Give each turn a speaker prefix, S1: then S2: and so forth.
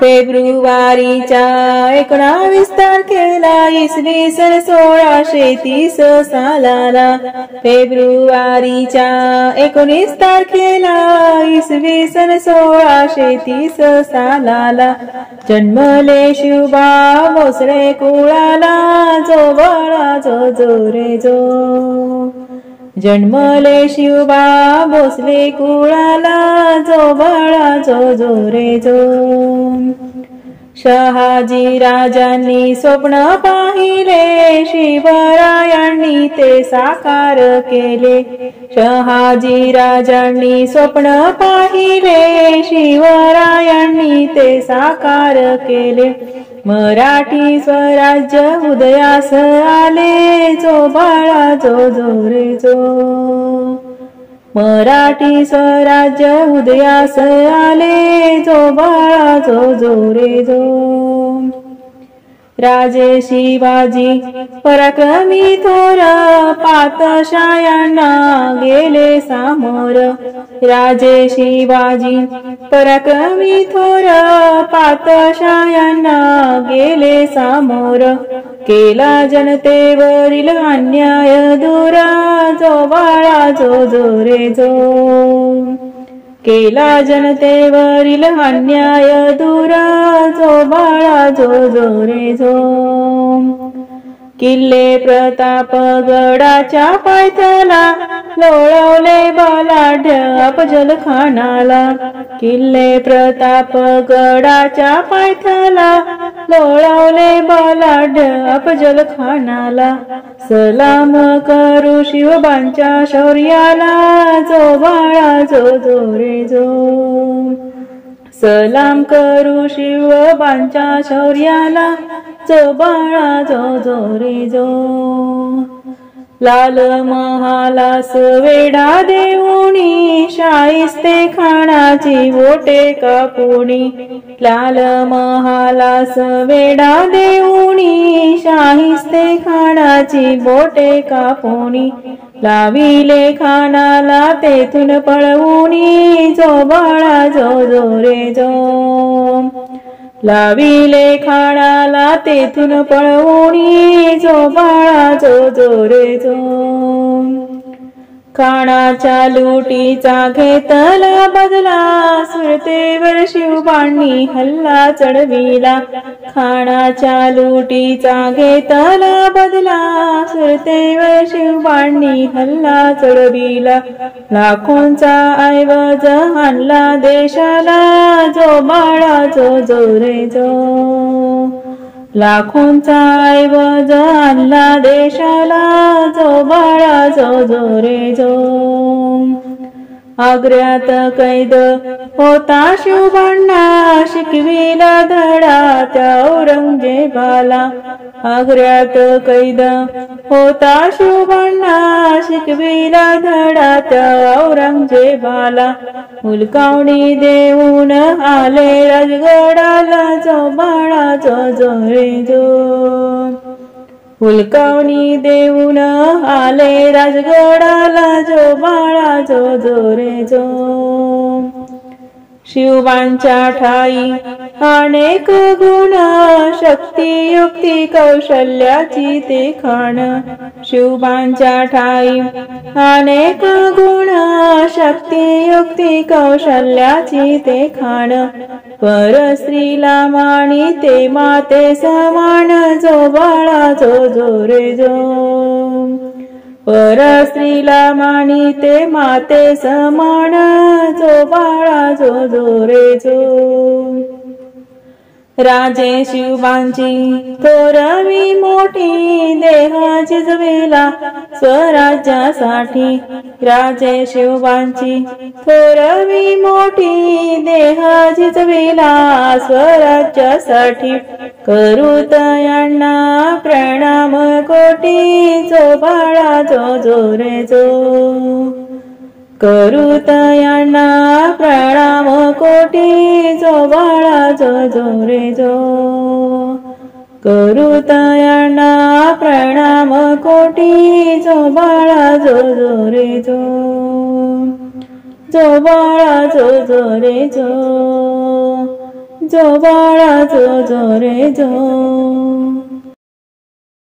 S1: फेब्रुवारीच्या एकोणावीस तारखेला इसवी सन सोळाशे तीस सालाला फेब्रुवारीच्या एकोणीस तारखेला इसवी सन सोळाशे तीस सालाला जन्मले शिवबा भोसले कुळाला जो बाळा जो जो रे जो. जन्मले शिवबा भोसले कुळाला जो बळाचो जो जो रे जो. शहाजी राजांनी स्वप्न पाहिले शिवरायांनी ते साकार केले. शहाजी राजांनी स्वप्न पाहिले शिवरायांनी ते साकार केले. मराठी स्वराज्य उदयास आले जो बाळा जो जोरे जो. मराठी स्वराज्य उदयास आले जो बाळा जो जोरे जो. राजे शिवाजी पराक्रमी थोर पातशायांना गेले सामोर. राजे शिवाजी पराक्रमी थोर पातशायांना गेले सामोर. केला जनतेवरील अन्याय दूर जो बाळा जो केला जनतेवरील अन्याय दूर जो बाळा जो जो रे जो किल्ले प्रताप गडाच्या पायथ्याला लोळवले बलाढ्य अपजलखानाला किल्ले प्रताप गडाच्या पायथ्याला लोळवले बलाढ्य अपजलखानाला सलाम करू शिवबांच्या शौर्याला जो बाळा जो जो रे जो. सलाम करू शिवबांच्या शौर्याला जो बाळा जो जो रे जो लाल महालास वेढा देऊनी शाईस्ते खाणाची बोटे कापुणी लाल महालास वेढा देऊनी शाहिस्ते खाणाची बोटे कापुणी लाविले खानाला तेथून पळवूनी जो बाळा जो जो रे जो लाविले खाणाला तेथून पळवणी जो बाळा जो जो रे जो. खाणाच्या लुटीचा घेतला बदला सुरतेवर शिवबांनी हल्ला चढविला. खाणाच्या लुटीचा घेताला बदला सुरतेवर शिवबांनी हल्ला चढविला. लाखोंचा ऐवज आणला देशाला जो बाळा जो जो रे जो. लाखोंचा ऐवज आणला देशाला जो बाळा जो जो रे जो. आग्र्यात कैद होता शिवबांना शिकविला धडा त्या औरंगजेबाला. आग्र्यात कैद होता शिवबांना शिकविला धडा त्या औरंगजेबाला. उलकावणी देऊन आले राजगडाला जो बाळा जो जो रे जो हुलकावणी देऊन आले राजगडाला जो बाळा जो जो रे जो शिवबांच्या ठाई अनेक गुण शक्ती युक्ती कौशल्याची ते खाण. शिवबांच्या ठाई अनेक गुण शक्ती युक्ती कौशल्याची ते खाण. पर स्त्रीला माणी ते माते समान जो बाळा जो जो रे जो. पर स्त्रीला ते माते समान जो बाळा जो जो रे जो राजे शिवबांची थोरवी मोठी देहा झिजविला स्वराज्यासाठी. राजे शिवबांची थोरवी मोठी देहा झिजविला स्वराज्यासाठी. करू तयांना प्रणाम कोटी जो बाळा जो जो रे जो करू प्रणाम कोटी जो बाळाचो जो जो रे जो. करू प्रणाम कोटी जो बाळाचो जो जो रे जो. जो बाळाचो जो जो रे जो. जो बाळा जो जो रे जो.